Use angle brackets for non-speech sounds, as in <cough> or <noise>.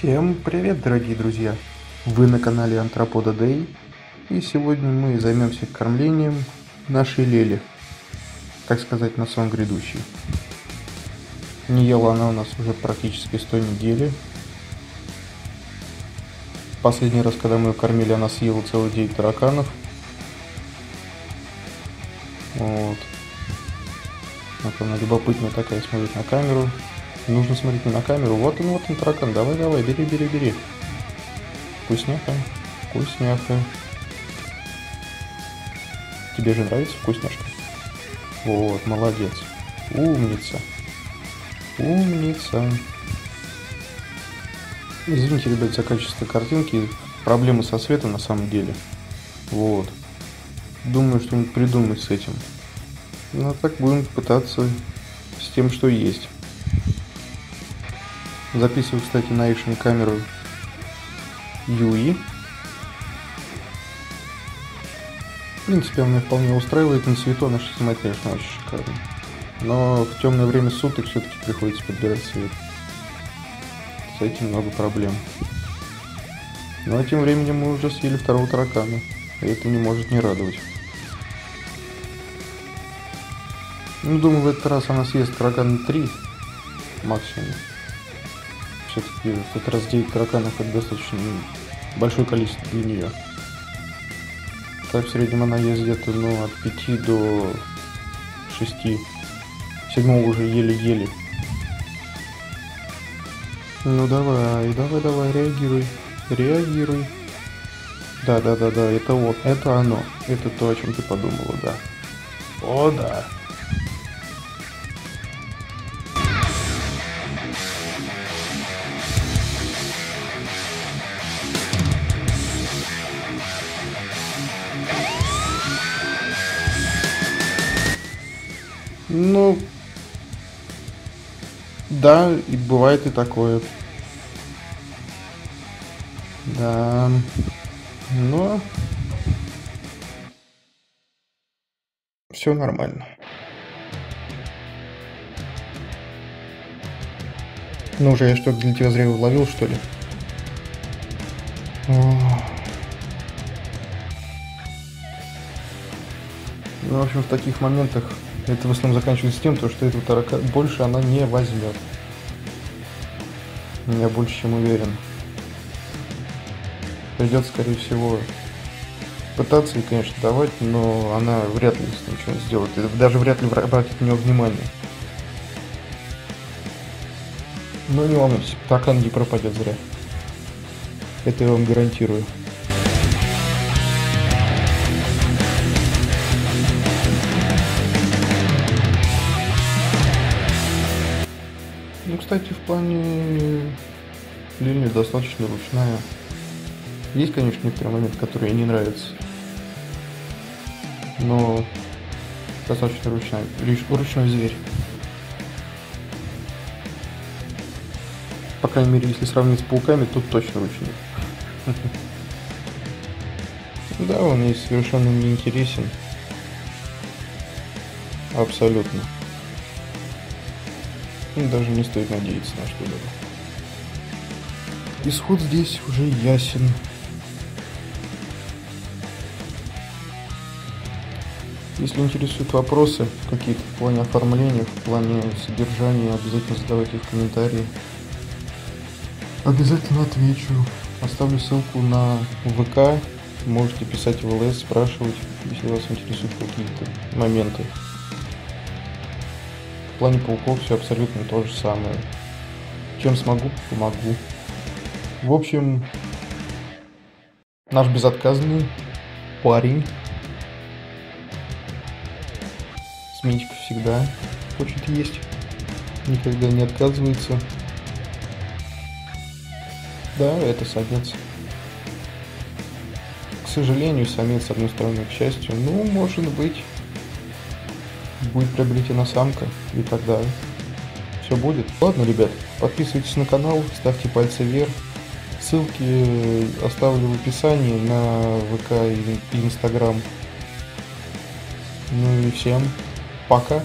Всем привет, дорогие друзья! Вы на канале Антропода Day, и сегодня мы займемся кормлением нашей Лели, так сказать, на сон грядущий. Не ела она у нас уже практически 100 недели. Последний раз, когда мы ее кормили, она съела целый день тараканов. Вот. Вот она любопытная такая, смотрит на камеру. Нужно смотреть не на камеру. Вот он, вот он, таракан. Давай, давай, бери, бери, бери. Вкусняха. Вкусняха. Тебе же нравится вкусняшка? Вот, молодец. Умница. Умница. Извините, ребят, за качество картинки. Проблемы со светом на самом деле. Вот. Думаю, что-нибудь придумать с этим. Ну, а так будем пытаться с тем, что есть. Записываю, кстати, на экшен камеру Юи. В принципе, он меня вполне устраивает, на свету она снимать, конечно, очень шикарно. Но в темное время суток все-таки приходится подбирать свет. С этим много проблем. Ну а тем временем мы уже съели второго таракана. И это не может не радовать. Ну, думаю, в этот раз она съест таракана 3 максимум все-таки в этот раз 9 тараканов это достаточно большое количество для нее. Так, в среднем она ест где-то ну, от 5 до 6. Седьмого уже еле-еле. Ну давай, давай, давай, реагируй. Реагируй. Да, да, да, да, это вот, это оно. Это то, о чем ты подумала, да. О, да. Ну, да, и бывает и такое. Да, но все нормально. Ну, уже я что-то для тебя зря уловил, что ли? Ну, в общем, в таких моментах это в основном заканчивается тем, что эту тарака больше она не возьмет. Я больше чем уверен. Придется, скорее всего, пытаться и, конечно, давать, но она вряд ли с ничего сделает. И даже вряд ли обратит на нее внимание. Но не волнуйтесь, таракан не пропадет зря. Это я вам гарантирую. Кстати, в плане линия достаточно ручная. Есть, конечно, некоторые моменты, которые не нравятся. Но достаточно ручная, ручной зверь. По крайней мере, если сравнить с пауками, тут точно ручник. <laughs> Да, он есть совершенно не интересен. Абсолютно. Ну, даже не стоит надеяться на что-либо. Исход здесь уже ясен. Если интересуют вопросы какие-то в плане оформления, в плане содержания, обязательно задавайте их в комментарии. Обязательно отвечу. Оставлю ссылку на ВК. Можете писать в ЛС, спрашивать, если вас интересуют какие-то моменты плане пауков все абсолютно то же самое. Чем смогу, помогу. В общем, наш безотказный парень. Сменчик всегда хочет есть. Никогда не отказывается. Да, это самец. К сожалению, самец, с одной стороны, к счастью, ну, может быть, будет приобретена самка, и тогда все будет. Ладно, ребят, подписывайтесь на канал, ставьте пальцы вверх. Ссылки оставлю в описании на ВК и Инстаграм. Ну и всем пока.